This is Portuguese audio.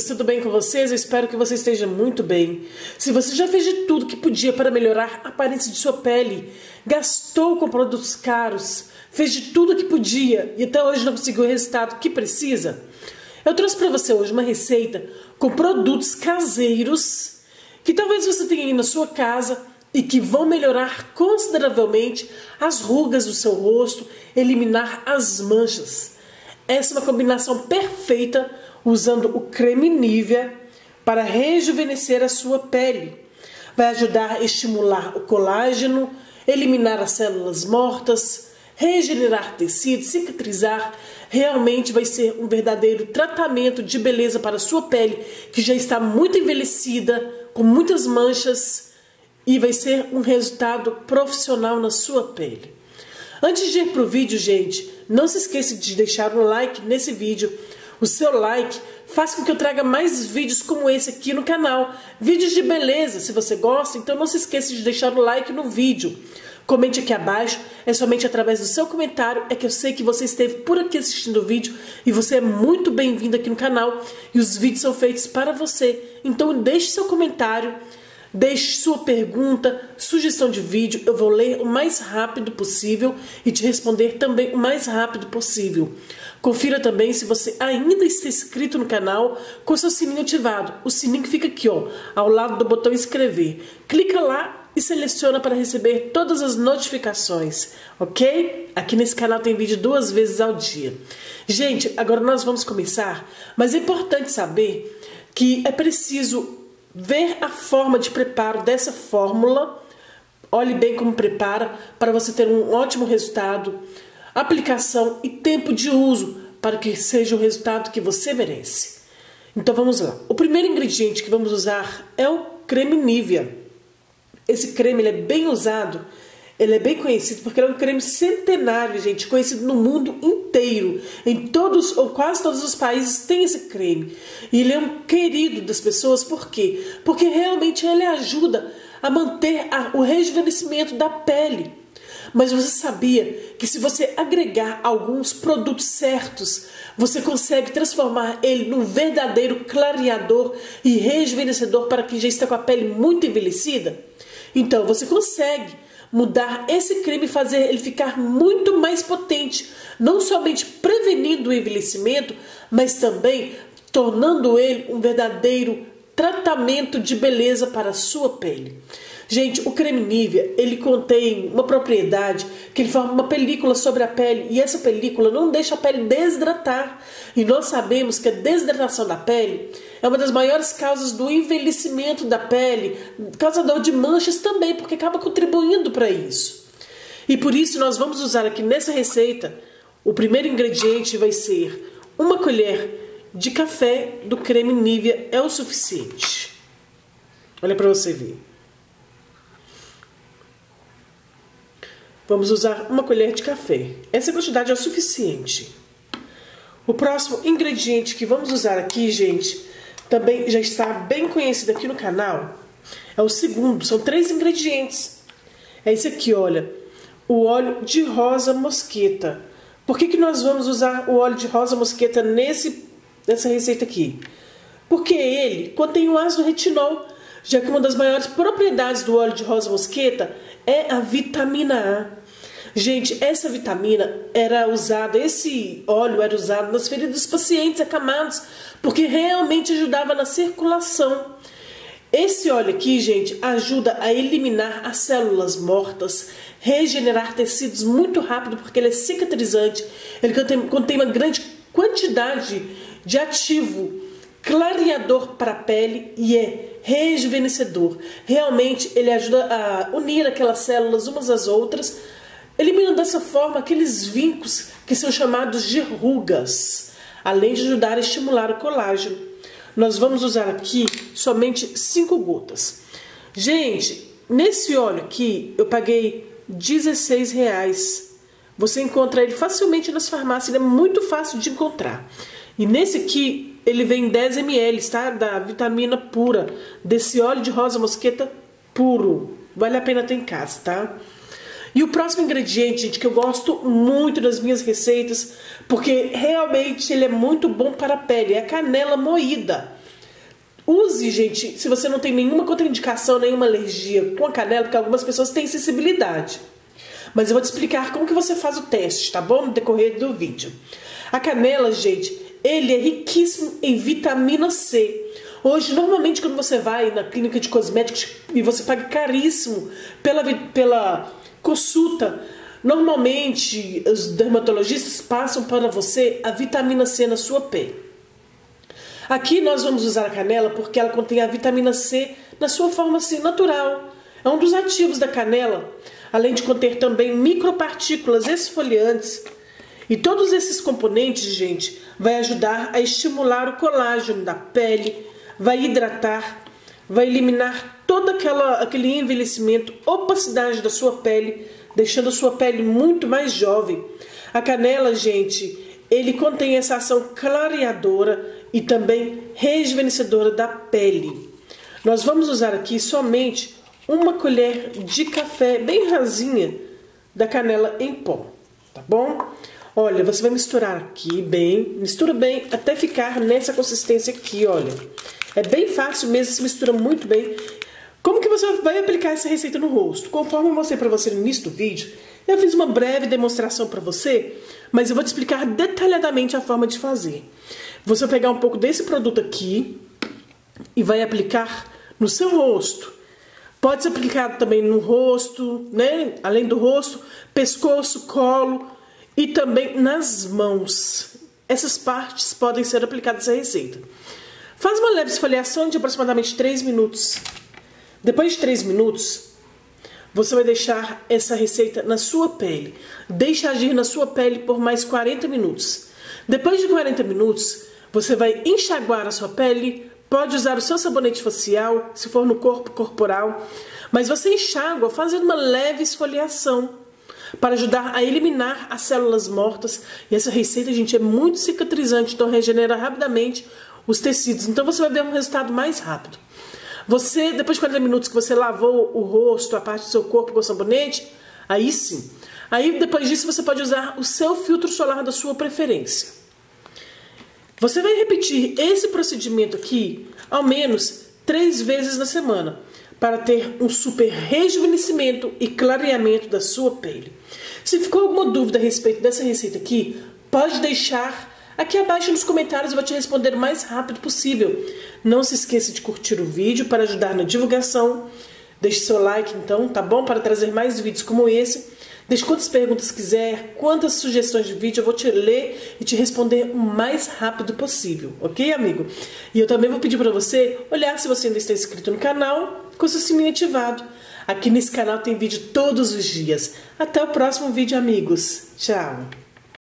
queridos, tudo bem com vocês? Eu espero que você esteja muito bem. Se você já fez de tudo que podia para melhorar a aparência de sua pele, gastou com produtos caros, fez de tudo que podia e até hoje não conseguiu o resultado que precisa, eu trouxe para você hoje uma receita com produtos caseiros que talvez você tenha aí na sua casa e que vão melhorar consideravelmente as rugas do seu rosto, eliminar as manchas. Essa é uma combinação perfeita usando o creme Nivea para rejuvenescer a sua pele. Vai ajudar a estimular o colágeno, eliminar as células mortas, regenerar tecido, cicatrizar. Realmente vai ser um verdadeiro tratamento de beleza para a sua pele, que já está muito envelhecida, com muitas manchas, e vai ser um resultado profissional na sua pele. Antes de ir para o vídeo, gente, não se esqueça de deixar um like nesse vídeo. O seu like faz com que eu traga mais vídeos como esse aqui no canal. Vídeos de beleza, se você gosta, então não se esqueça de deixar o like no vídeo. Comente aqui abaixo, é somente através do seu comentário é que eu sei que você esteve por aqui assistindo o vídeo e você é muito bem-vindo aqui no canal e os vídeos são feitos para você. Então deixe seu comentário Deixe sua pergunta, sugestão de vídeo, eu vou ler o mais rápido possível e te responder também o mais rápido possível. Confira também se você ainda está inscrito no canal com seu sininho ativado. O sininho fica aqui, ó, ao lado do botão inscrever. Clica lá e seleciona para receber todas as notificações, ok? Aqui nesse canal tem vídeo duas vezes ao dia. Gente, agora nós vamos começar, mas é importante saber que é preciso ver a forma de preparo dessa fórmula. Olhe bem como prepara para você ter um ótimo resultado, aplicação e tempo de uso para que seja o resultado que você merece. Então vamos lá. O primeiro ingrediente que vamos usar é o creme Nivea. Esse creme é bem usado ele é bem conhecido porque ele é um creme centenário, gente, conhecido no mundo inteiro. Em todos ou quase todos os países tem esse creme. E ele é um querido das pessoas, por quê? Porque realmente ele ajuda a manter a, o rejuvenescimento da pele. Mas você sabia que se você agregar alguns produtos certos, você consegue transformar ele num verdadeiro clareador e rejuvenescedor para quem já está com a pele muito envelhecida? Então, você consegue mudar esse creme e fazer ele ficar muito mais potente, não somente prevenindo o envelhecimento, mas também tornando ele um verdadeiro tratamento de beleza para a sua pele. Gente, o creme Nivea, ele contém uma propriedade que ele forma uma película sobre a pele e essa película não deixa a pele desidratar. E nós sabemos que a desidratação da pele é uma das maiores causas do envelhecimento da pele, causador de manchas também, porque acaba contribuindo para isso. E por isso nós vamos usar aqui nessa receita, o primeiro ingrediente vai ser uma colher de café do creme Nivea é o suficiente. Olha para você ver. Vamos usar uma colher de café. Essa quantidade é o suficiente. O próximo ingrediente que vamos usar aqui, gente, também já está bem conhecido aqui no canal. É o segundo, são três ingredientes. É esse aqui, olha, o óleo de rosa mosqueta. Por que, que nós vamos usar o óleo de rosa mosqueta nesse, nessa receita aqui? Porque ele contém o ácido retinol, já que uma das maiores propriedades do óleo de rosa mosqueta é a vitamina A. Gente, essa vitamina era usada, esse óleo era usado nas feridas dos pacientes acamados, porque realmente ajudava na circulação. Esse óleo aqui, gente, ajuda a eliminar as células mortas, regenerar tecidos muito rápido, porque ele é cicatrizante, ele contém, contém uma grande quantidade de ativo clareador para a pele e é rejuvenescedor. Realmente ele ajuda a unir aquelas células umas às outras eliminando dessa forma aqueles vincos que são chamados de rugas, além de ajudar a estimular o colágeno. Nós vamos usar aqui somente 5 gotas. Gente, nesse óleo aqui eu paguei 16 reais. Você encontra ele facilmente nas farmácias, ele é muito fácil de encontrar. E nesse aqui ele vem 10 ml, tá? Da vitamina pura, desse óleo de rosa mosqueta puro. Vale a pena ter em casa, tá? E o próximo ingrediente, gente, que eu gosto muito das minhas receitas, porque realmente ele é muito bom para a pele, é a canela moída. Use, gente, se você não tem nenhuma contraindicação, nenhuma alergia com a canela, porque algumas pessoas têm sensibilidade. Mas eu vou te explicar como que você faz o teste, tá bom? No decorrer do vídeo. A canela, gente, ele é riquíssimo em vitamina C. Hoje, normalmente, quando você vai na clínica de cosméticos e você paga caríssimo pela, pela consulta, normalmente os dermatologistas passam para você a vitamina C na sua pele. Aqui nós vamos usar a canela porque ela contém a vitamina C na sua forma assim, natural. É um dos ativos da canela, além de conter também micropartículas esfoliantes. E todos esses componentes, gente, vai ajudar a estimular o colágeno da pele, vai hidratar, vai eliminar todo aquela, aquele envelhecimento, opacidade da sua pele, deixando a sua pele muito mais jovem. A canela, gente, ele contém essa ação clareadora e também rejuvenescedora da pele. Nós vamos usar aqui somente uma colher de café bem rasinha da canela em pó, tá bom? Olha, você vai misturar aqui bem, mistura bem até ficar nessa consistência aqui, olha. É bem fácil mesmo, se mistura muito bem. Como que você vai aplicar essa receita no rosto? Conforme eu mostrei para você no início do vídeo, eu fiz uma breve demonstração para você, mas eu vou te explicar detalhadamente a forma de fazer. Você vai pegar um pouco desse produto aqui e vai aplicar no seu rosto. Pode ser aplicado também no rosto, né? Além do rosto, pescoço, colo e também nas mãos. Essas partes podem ser aplicadas à receita. Faz uma leve esfoliação de aproximadamente 3 minutos. Depois de 3 minutos, você vai deixar essa receita na sua pele. Deixe agir na sua pele por mais 40 minutos. Depois de 40 minutos, você vai enxaguar a sua pele. Pode usar o seu sabonete facial, se for no corpo corporal, mas você enxágua fazendo uma leve esfoliação para ajudar a eliminar as células mortas. E essa receita, gente, é muito cicatrizante, então regenera rapidamente os tecidos. Então você vai ver um resultado mais rápido. Você, depois de 40 minutos que você lavou o rosto, a parte do seu corpo com sabonete, aí sim. Aí depois disso você pode usar o seu filtro solar da sua preferência. Você vai repetir esse procedimento aqui ao menos três vezes na semana para ter um super rejuvenescimento e clareamento da sua pele. Se ficou alguma dúvida a respeito dessa receita aqui, pode deixar Aqui abaixo nos comentários eu vou te responder o mais rápido possível. Não se esqueça de curtir o vídeo para ajudar na divulgação. Deixe seu like então, tá bom? Para trazer mais vídeos como esse. Deixe quantas perguntas quiser, quantas sugestões de vídeo, eu vou te ler e te responder o mais rápido possível, ok, amigo? E eu também vou pedir para você olhar se você ainda está inscrito no canal, sininho ativado. Aqui nesse canal tem vídeo todos os dias. Até o próximo vídeo, amigos. Tchau!